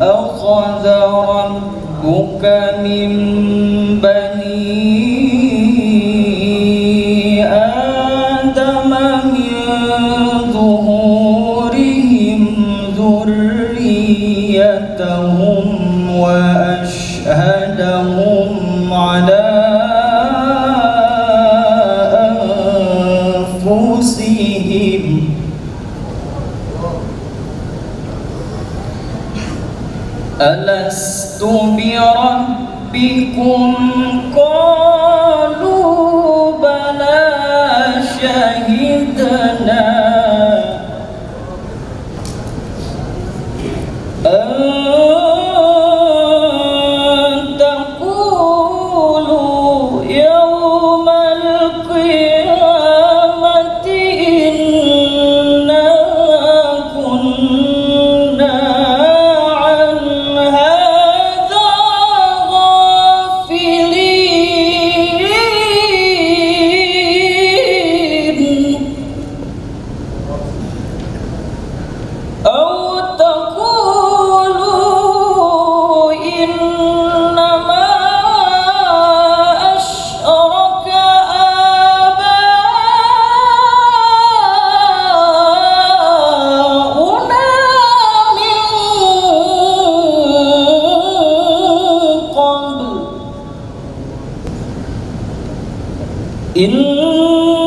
أخذ ربك من بني آدم من ظهورهم ذريتهم وأشهدهم ألست بربكم؟ قالوا بلى شهدنا. أن in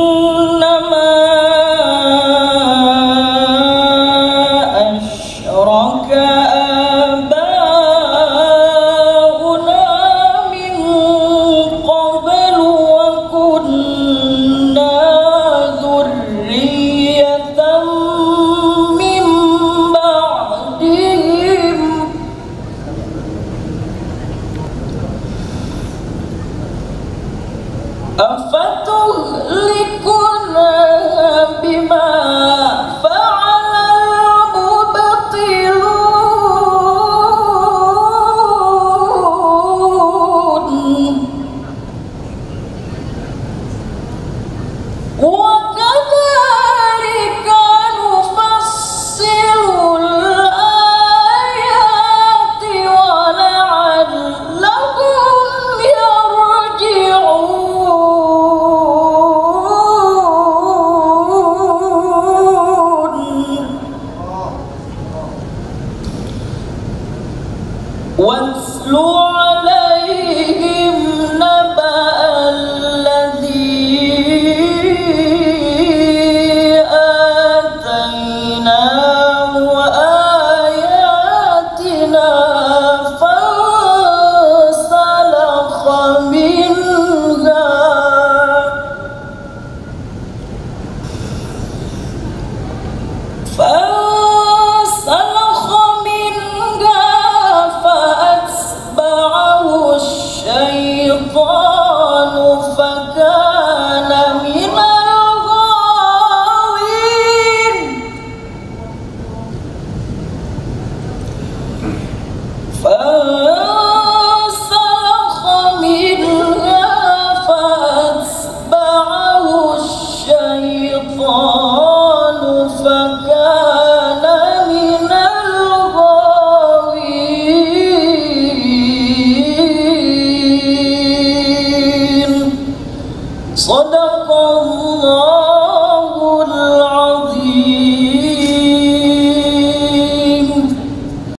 واتل عليهم نبأ صدق الله